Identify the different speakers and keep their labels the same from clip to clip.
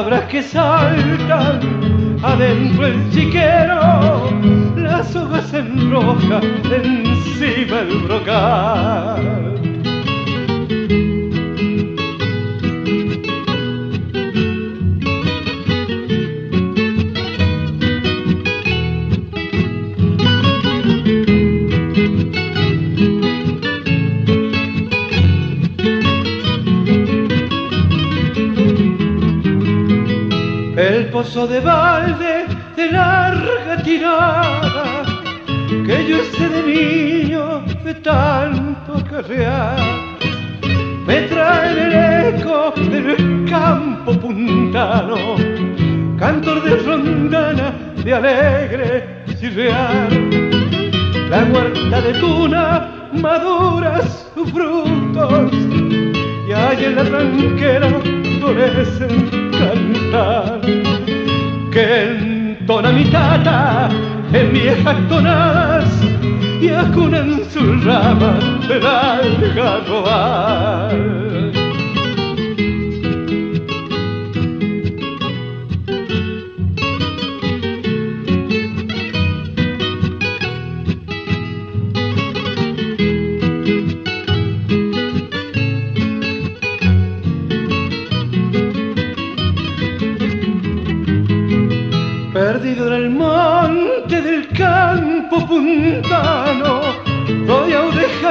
Speaker 1: Las cabras que saltan adentro el chiquero, las hojas en roja encima el brocal. De balde de larga tirada que yo sé de niño de tanto carrear me trae el eco del campo puntano cantor de rondana de alegre chirrear la huerta de tuna madura sus frutos y hay en la tranquera florecen cantar que entona mi tata en viejas tonadas y acunan sus ramas del algarrobal. puntano,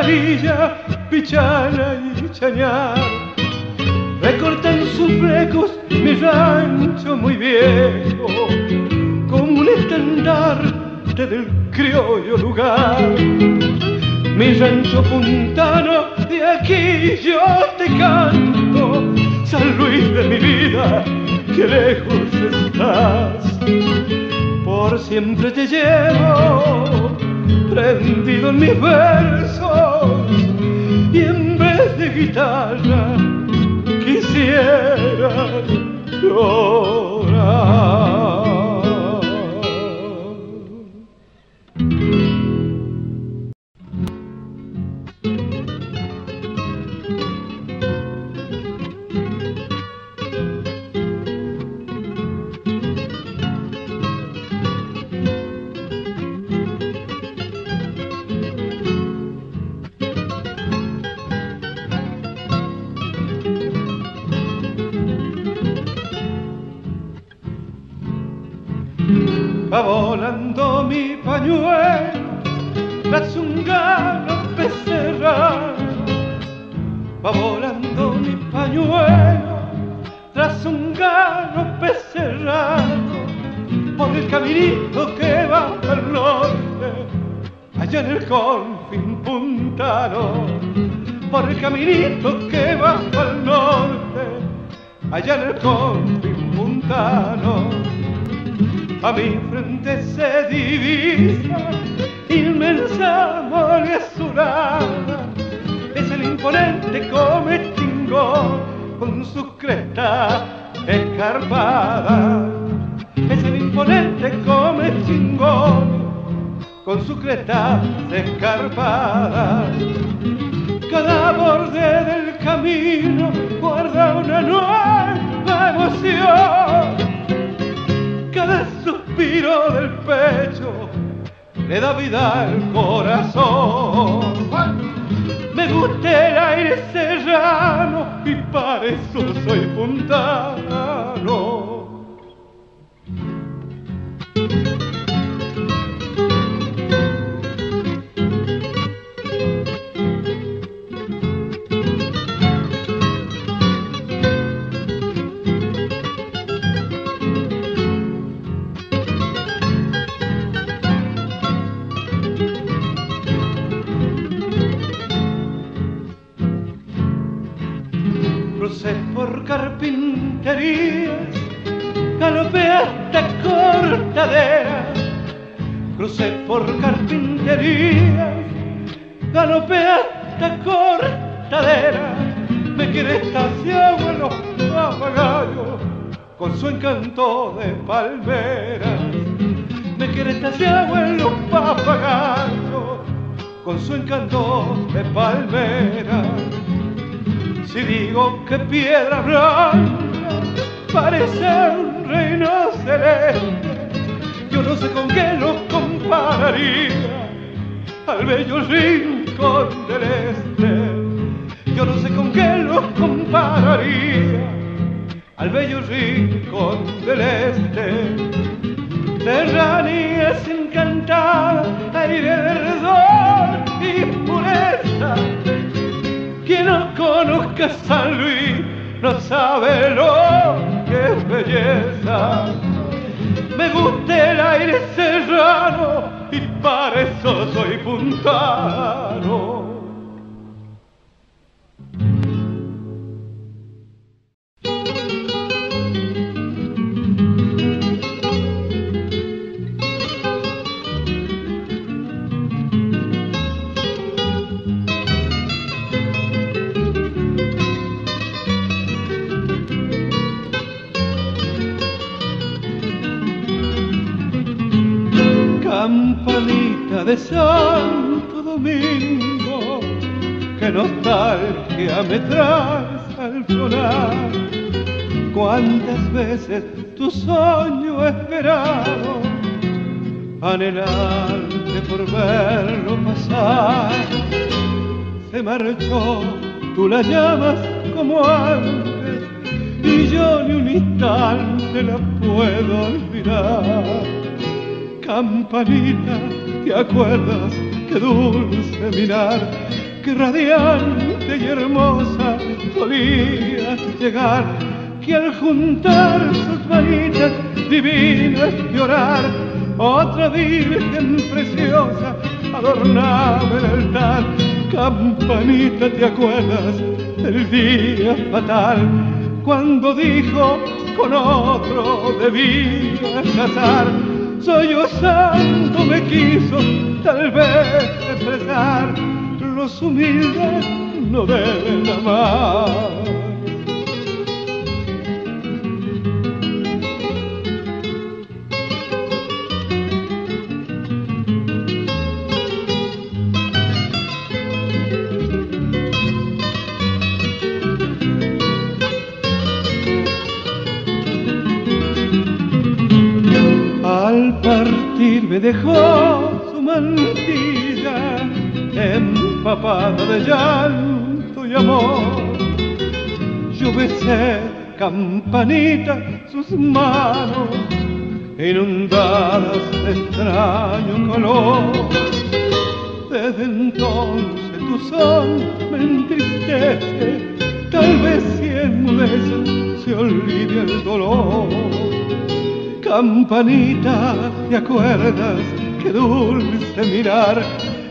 Speaker 1: a Udejarilla, Pichana y Chañar. Recortan sus flecos mi rancho muy viejo, como un estandarte del criollo lugar. Mi rancho puntano, de aquí yo te canto, San Luis de mi vida, que lejos estás por siempre te llevo prendido en mis versos y en vez de guitarra quisiera llorar. allá en el confín. A mi frente se divisa inmensa molesurada, es el imponente comechingo con su cresta escarpada. Es el imponente comechingo con su cresta escarpada. Cada borde del camino guarda una nueva emoción. Cada suspiro del pecho le da vida al corazón. Me gusta el aire serrano y para eso soy puntano. carpinterías, galopé hasta cortadera, crucé por carpinterías, galopé hasta cortadera, me quiere estación en los papagayos con su encanto de palmeras, me quiere estación en los papagayos con su encanto de palmeras. Si digo que piedra blanca parece un reino celeste, yo no sé con qué lo compararía al bello rincón del este. Yo no sé con qué lo compararía al bello rincón del este. Terranías encantada, aire verdor y pureza. Conozca San Luis no sabe lo que es belleza. Me gusta el aire serrano y para eso soy puntano. Me traes al sonar. Cuántas veces tu sueño esperado, anhelante por verlo pasar, se marchó, tú la llamas como antes, y yo ni un instante la puedo olvidar. Campanita, ¿te acuerdas qué dulce mirar, qué radiante y hermosa solías llegar, que al juntar sus manitas divinas llorar, otra virgen preciosa adornaba el altar, campanita, ¿te acuerdas del día fatal, cuando dijo con otro debía casar? soy yo santo me quiso tal vez expresar, los humildes no deben amar. me dejó su mantilla empapada de llanto y amor. Yo besé campanita sus manos inundadas de extraño color. Desde entonces tu son me entristece, tal vez si se olvide el dolor campanita, ¿te acuerdas? Qué dulce mirar,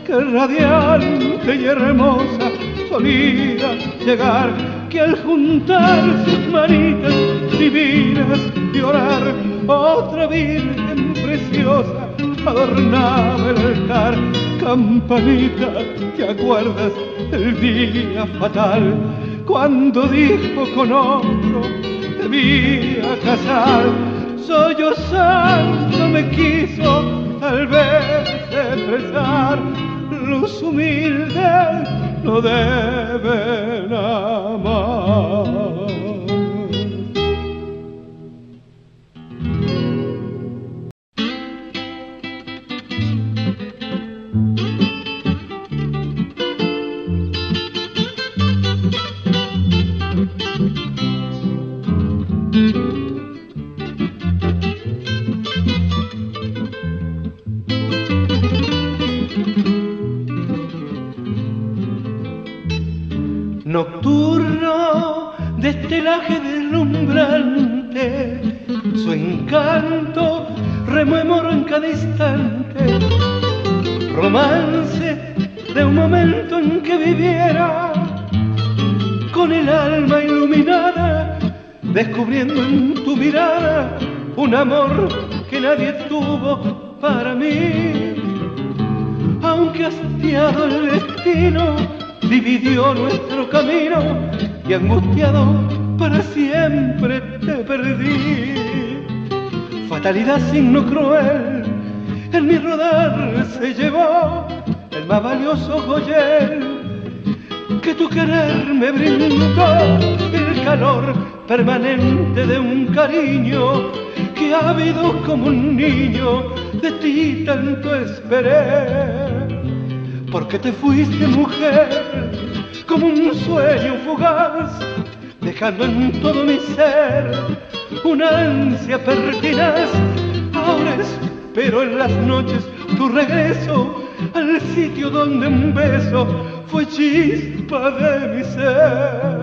Speaker 1: qué radiante y hermosa solía llegar, que al juntar sus manitas divinas y orar, otra virgen preciosa adornaba el altar. Campanita, ¿te acuerdas del día fatal? Cuando dijo con otro debía casar soy yo santo me quiso tal vez expresar los humildes no deben amar angustiado para siempre te perdí. Fatalidad signo cruel, en mi rodar se llevó el más valioso joyel que tu querer me brindó, el calor permanente de un cariño que ha habido como un niño, de ti tanto esperé. Porque te fuiste mujer como un sueño fugaz, dejando en todo mi ser una ansia pertinaz. Ahora espero en las noches tu regreso al sitio donde un beso fue chispa de mi ser.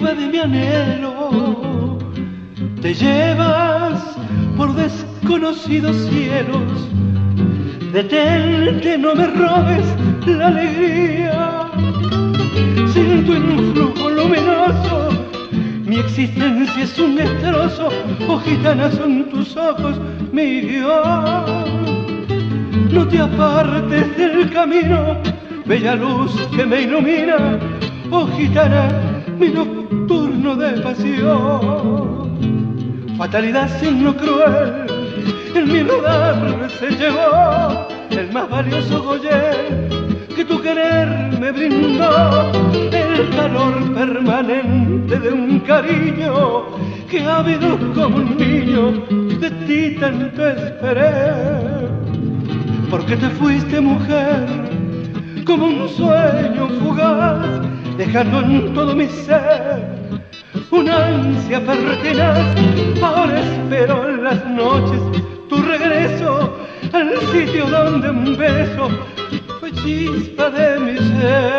Speaker 1: De mi anhelo, te llevas por desconocidos cielos. Detente, no me robes la alegría. Sin tu influjo luminoso, mi existencia es un destrozo. Oh gitana, son tus ojos mi guion. No te apartes del camino, bella luz que me ilumina. Oh gitana, mi nocturno de pasión. Fatalidad signo cruel, en mi rodar se llevó el más valioso goyer que tu querer me brindó, el calor permanente de un cariño que ha habido como un niño, de ti tanto esperé, porque te fuiste mujer como un sueño fugaz, dejando en todo mi ser una ansia pertinaz. Ahora espero en las noches tu regreso al sitio donde un beso fue chispa de mi ser.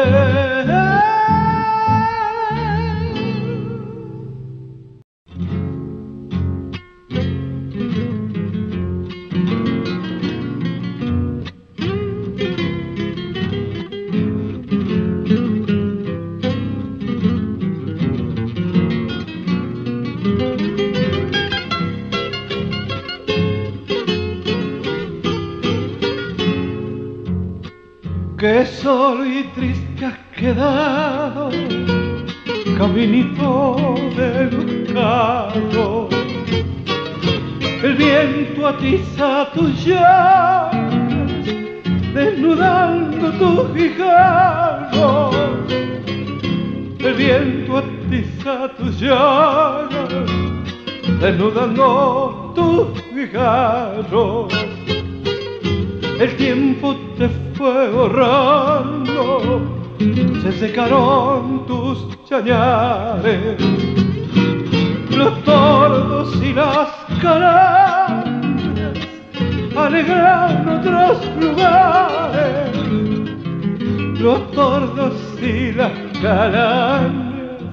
Speaker 1: Secaron tus chañares, los tordos y las calandrias alegran otros lugares, los tordos y las calandrias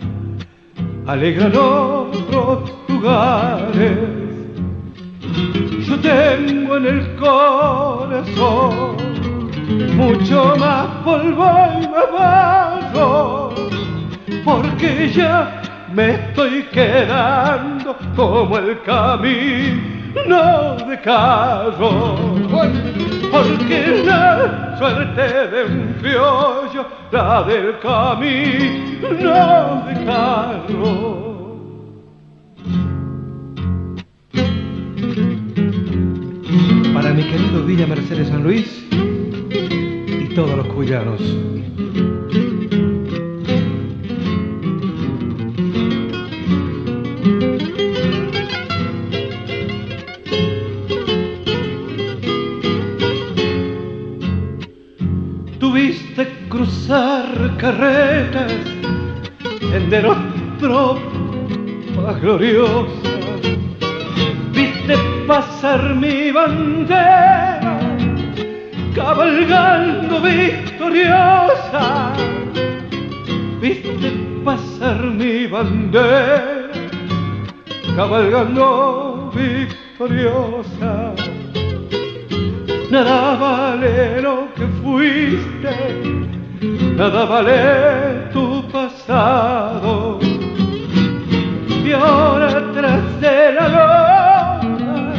Speaker 1: alegran otros lugares. Yo tengo en el corazón mucho más polvo y más barro, porque ya me estoy quedando como el camino de carro. Porque la suerte de un criollo, la del camino de carro. Para mi querido Villa Mercedes San Luis todos los cuyanos. Tuviste cruzar carretas, senderos tropas gloriosas, viste pasar mi bandera, victoriosa, viste pasar mi bandera, cabalgando victoriosa. Nada vale lo que fuiste, nada vale tu pasado. Y ahora tras de la lona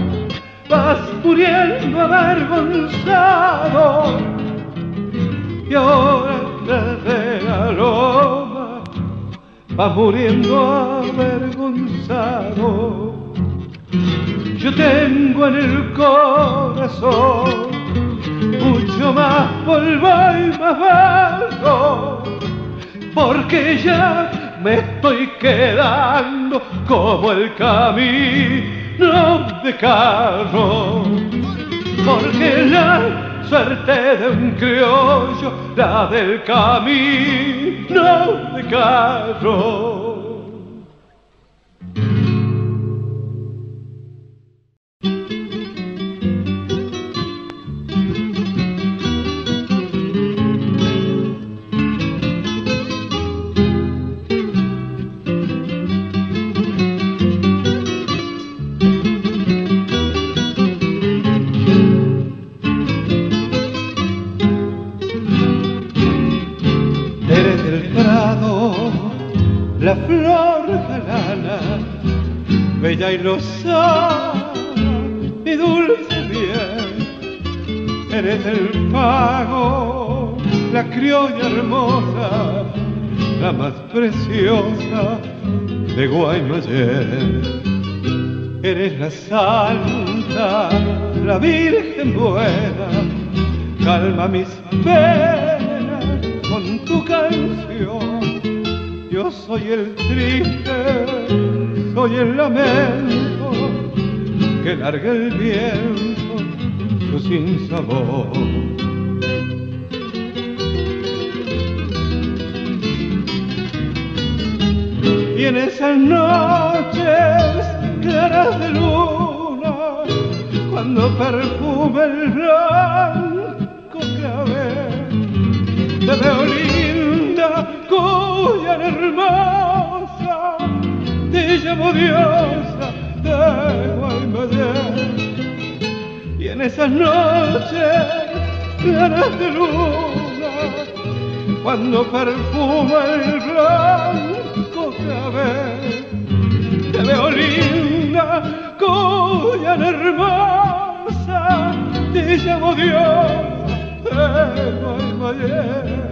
Speaker 1: vas muriendo avergonzado. Y ahora tras de la loma vas muriendo avergonzado. Yo tengo en el corazón mucho más polvo y más barro, porque ya me estoy quedando como el camino de carro, porque la suerte de un criollo, la del camino de carro. Criolla hermosa, la más preciosa de Guaymallén. Eres la santa, la virgen buena, calma mis penas con tu canción. Yo soy el triste, soy el lamento que larga el viento, tu sin sabor. Y en esas noches claras de luna, cuando perfume el blanco clavel, te veo linda, cuya hermosa, te llamo diosa de Guaymallén. Y en esas noches claras de luna, cuando perfuma el blanco cuya hermosa, te llamo diosa de Guaymallén.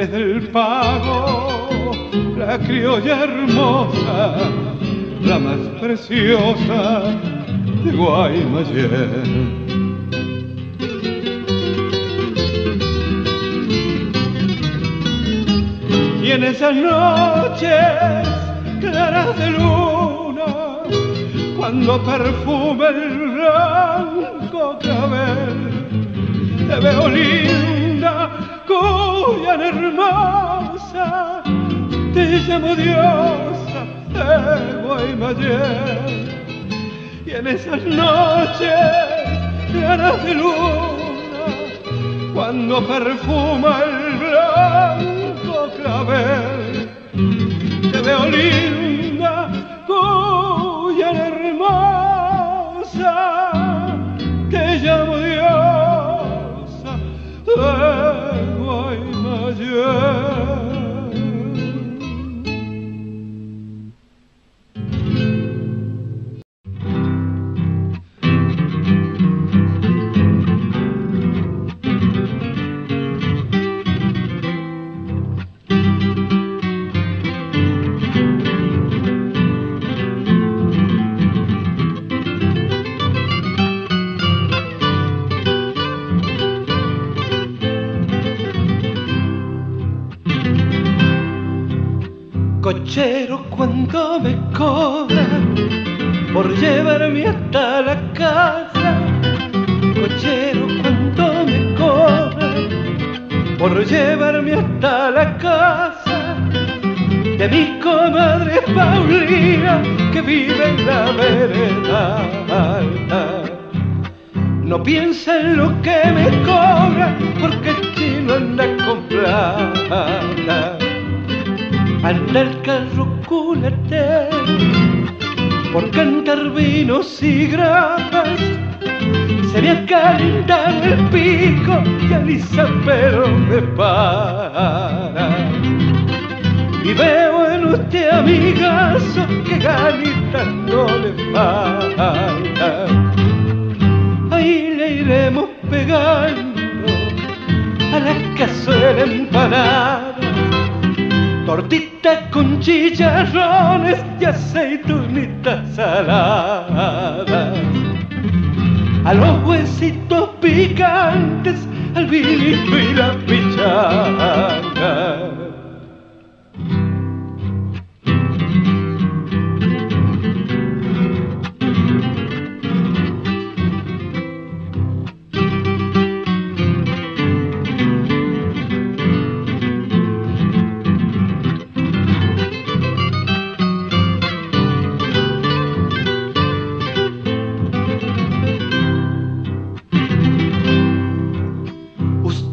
Speaker 1: Eres del pago, la criolla hermosa, la más preciosa de Guaymallén. Y en esas noches claras de luna, cuando perfume el blanco clavel, te veo linda, cuya hermosa, te llamo diosa de Guaymallén. Y en esas noches claras de luna, cuando perfuma el blanco clavel, te veo linda, Guaymallén. Paulina que vive en la vereda. No piensa en lo que me cobra porque el chino anda con plata. Anda el carro por cantar vinos y grapas. Se me acalenta el pico y alisa pero me para. Y veo usted amigazo que ganitas no le falta. Ahí le iremos pegando a la cazuela empanada. Tortita con chicharrones y aceitunitas saladas. A los huesitos picantes, al vinito y la pichanga.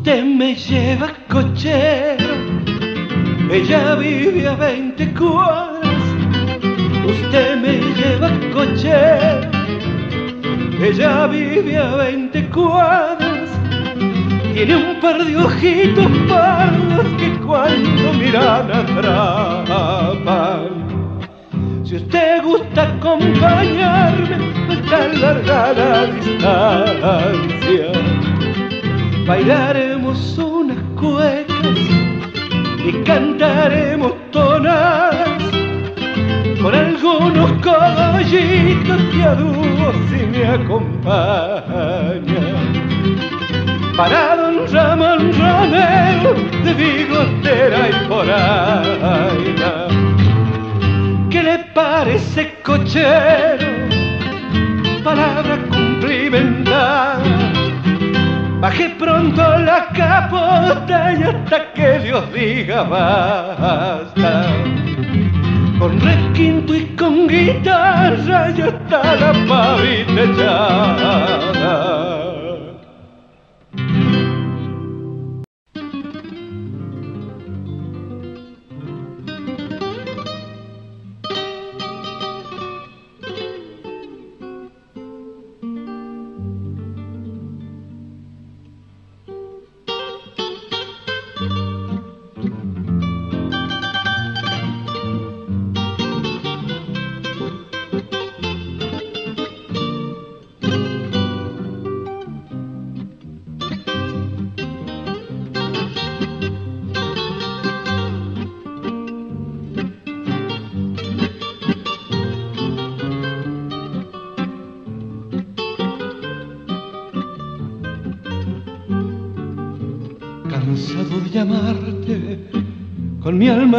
Speaker 1: Usted me lleva cochero, ella vive a 20 cuadras. Usted me lleva cochero, ella vive a 20 cuadras. Tiene un par de ojitos pardos que cuando miran atrapan. Si usted gusta acompañarme, tan larga la distancia. Unas cuecas y cantaremos tonadas con algunos caballitos y a dúo si me acompaña. Para don Ramón Romero de Bigotera y por ahí. ¿Qué le parece cochero? Palabra cumplimentada. Baje pronto la capota y hasta que Dios diga basta. Con requinto y con guitarra ya está la pavita.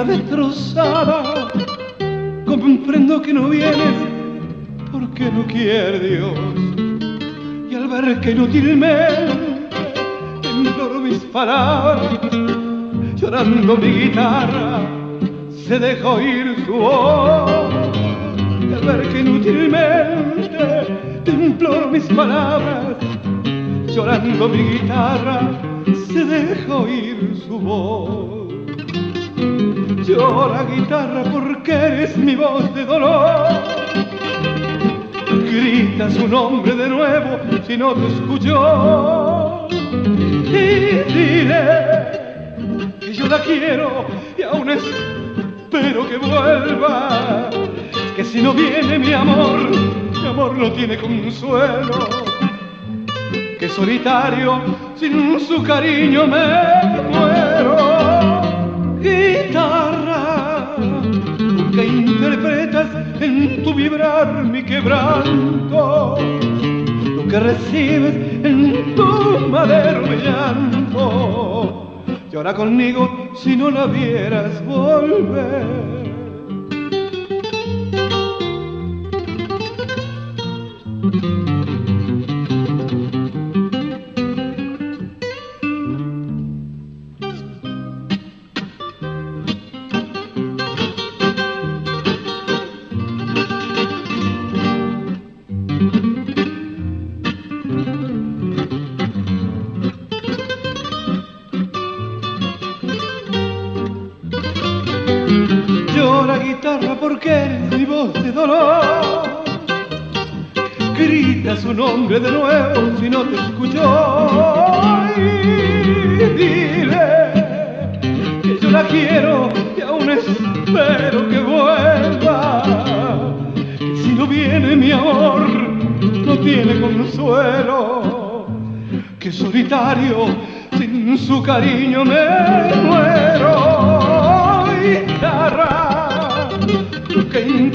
Speaker 1: Destrozada. Comprendo que no vienes porque no quiere Dios. Y al ver que inútilmente te imploro mis palabras, llorando mi guitarra, se dejó oír su voz. Y al ver que inútilmente te imploro mis palabras, llorando mi guitarra, se deja oír su voz. Llora guitarra porque eres mi voz de dolor. Grita su nombre de nuevo si no te escuchó. Y dile que yo la quiero y aún espero que vuelva. Que si no viene mi amor, mi amor no tiene consuelo que solitario sin su cariño me muero. Guitarra, interpretas en tu vibrar mi quebranto, tú que recibes en tu madero mi llanto, llora conmigo si no la vieras volver.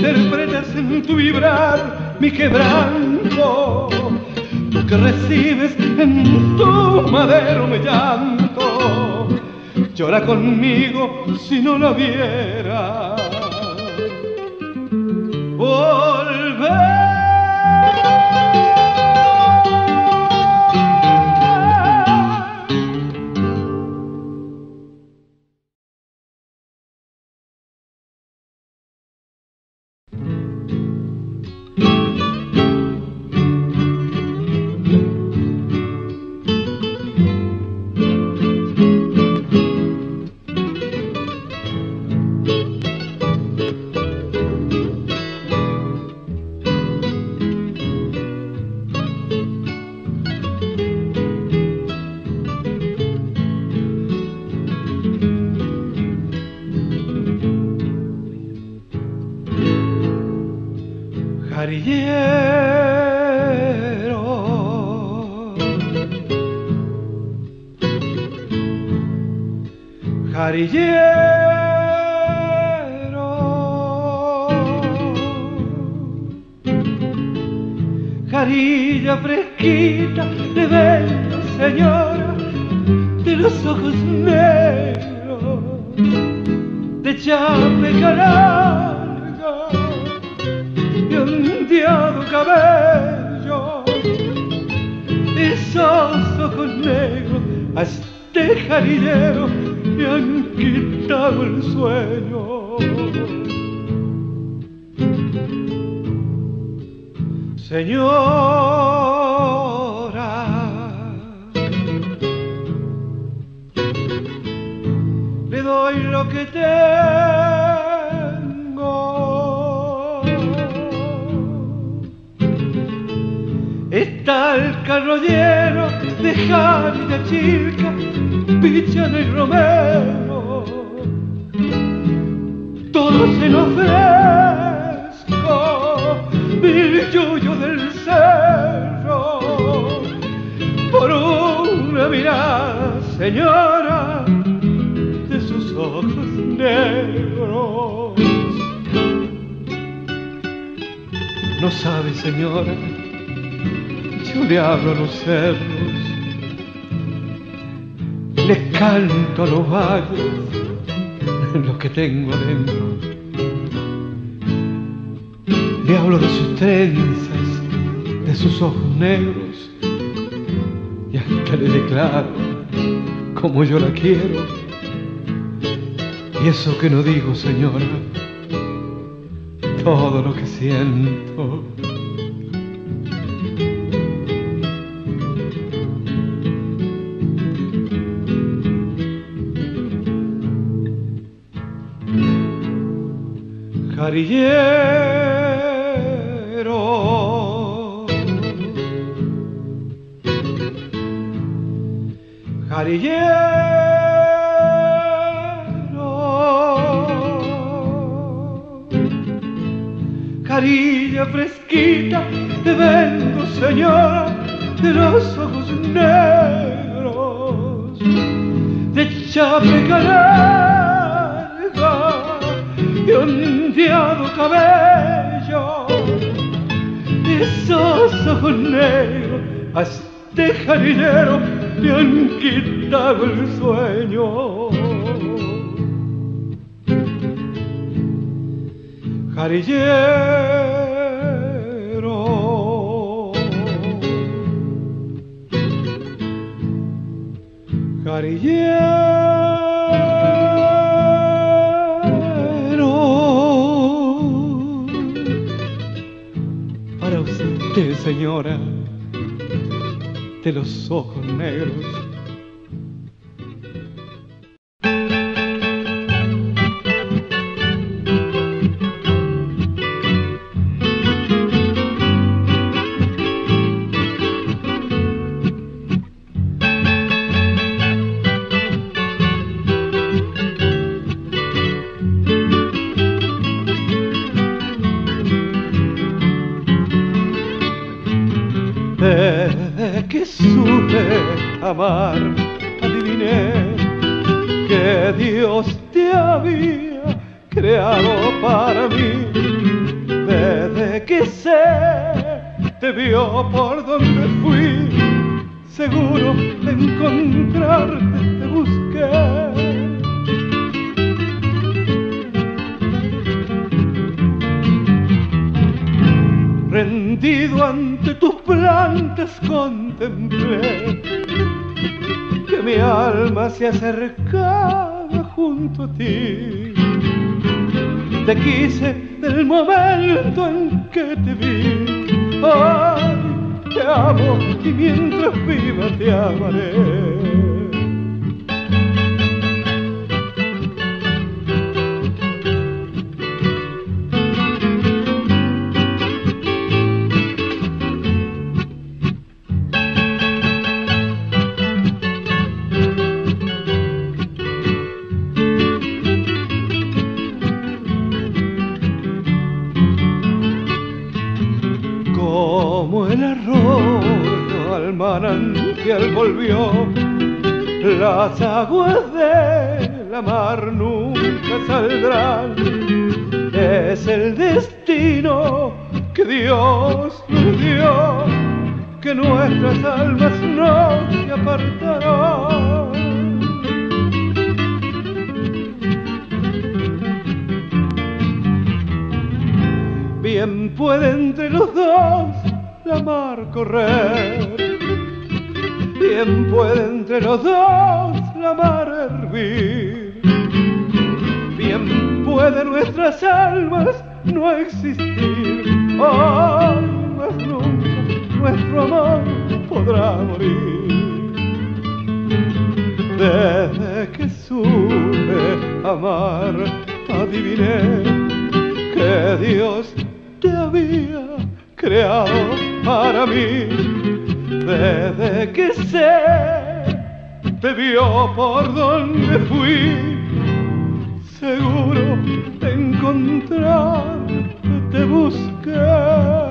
Speaker 1: Interpretas en tu vibrar mi quebranto, tú que recibes en tu madero mi llanto, llora conmigo si no la viera. Volver. Jarillero. Jarillero. Jarilla fresquita de vento, señora, de los ojos negros, de larga jarillero me han quitado el sueño. Señora, le doy lo que tengo. Está el carro lleno de jarilla chica, pichana y romero. Todo se lo fresco, el yuyo del cerro. Por una mirada, señora, de sus ojos negros. No sabe, señora, yo le hablo a los cerros, le canto a los valles lo que tengo adentro. Le hablo de sus trenzas, de sus ojos negros, y hasta le declaro como yo la quiero. Y eso que no digo, señora, todo lo que siento. Jarillero, jarillero, carilla fresquita te vengo, señora, de los ojos negros, de chapeca ondeado cabello, esos ojos negros a este jarillero me han quitado el sueño. Jarillero, señora, de los ojos negros. Rendido ante tus plantas contemplé que mi alma se acercaba junto a ti. Te quise del momento en que te vi. Ay, te amo y mientras viva te amaré. Las aguas de la mar nunca saldrán. Es el destino que Dios nos dio, que nuestras almas no se apartarán. Bien puede entre los dos la mar correr bien puede entre los dos la mar hervir. Bien puede nuestras almas no existir. Ay, más nunca nuestro amor podrá morir. Desde que supe amar, adiviné que Dios te había creado para mí desde que sé, te vio por donde fui, seguro de encontrar te busqué.